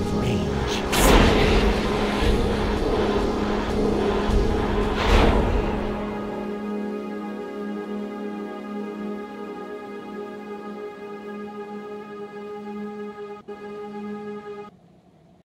of rain.